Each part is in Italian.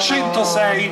106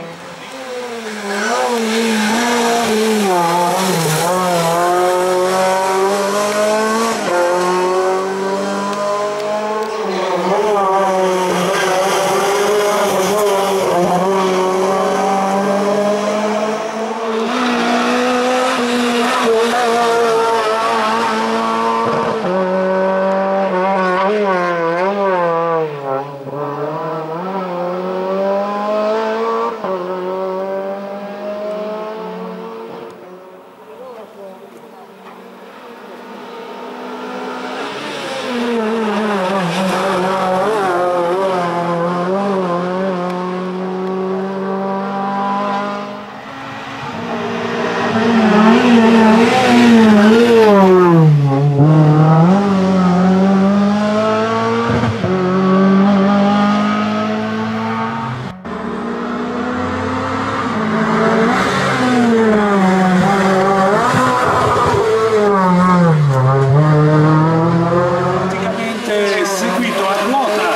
praticamente seguito a ruota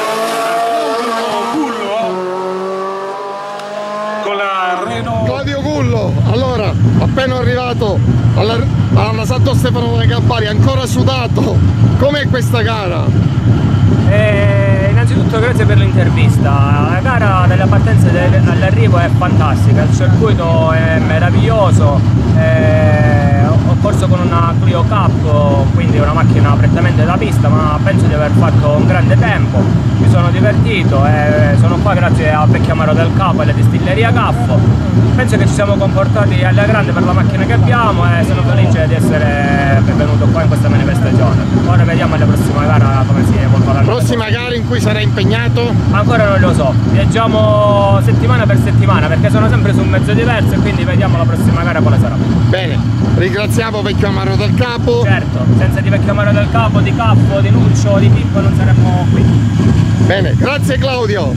da Cullo con la Renault Allora, appena arrivato alla, alla Santo Stefano dei Campari, ancora sudato, com'è questa gara? Eh, innanzitutto grazie per l'intervista, la gara della partenza all'arrivo è fantastica, il circuito è meraviglioso, eh, ho corso con una Clio Cup, quindi una macchina prettamente da pista, ma penso di aver fatto un grande tempo, mi sono divertito e sono qua grazie a Vecchiamaro del Capo e alla distilleria Caffo, penso che ci siamo comportati alla grande per la macchina che abbiamo e sono felice di essere benvenuto qua in questa manifestazione. Ora vediamo alla prossima gara come si evolverà. la Prossima gara in cui sarai impegnato? Ancora non lo so, viaggiamo settimana per settimana perché sono sempre su un mezzo diverso e quindi vediamo la prossima gara quale sarà. Bene, ringraziamo Vecchio Amaro del Capo. Certo, senza di vecchio Mario del Capo, di Caffo, di Nuccio, di Pippo non saremmo qui. Bene, grazie Claudio.